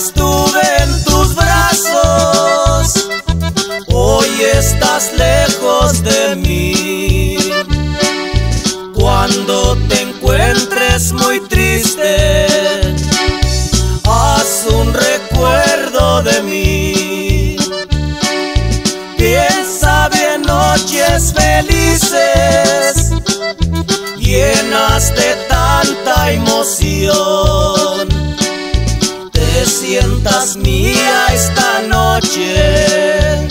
estuve en tus brazos, hoy estás lejos de mí. Cuando te encuentres muy triste, haz un recuerdo de mí. Piensa bien noches felices, llenas de tanta emoción. Sientas mía esta noche,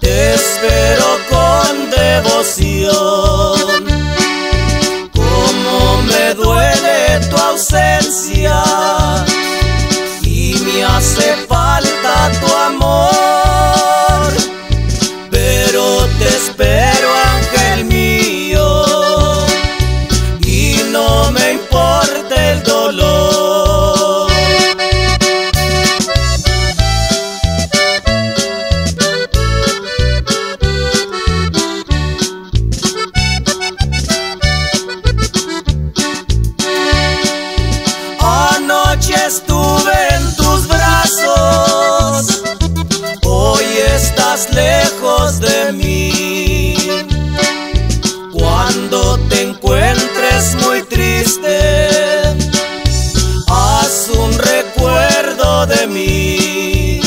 te espero con devoción. Anoche estuve en tus brazos, hoy estás lejos de mí. Cuando te encuentres muy triste, haz un recuerdo de mí.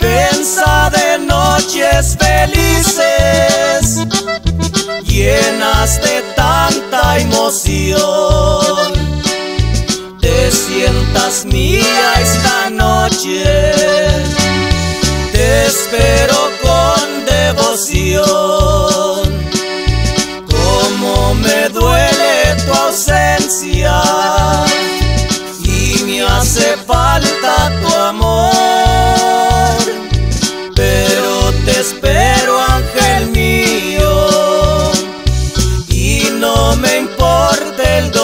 Pensa de noches felices, llenas de tanta emoción fantasmía esta noche. Te espero con devoción. Como me duele tu ausencia y me hace falta tu amor. Pero te espero, ángel mío, y no me importa el dolor.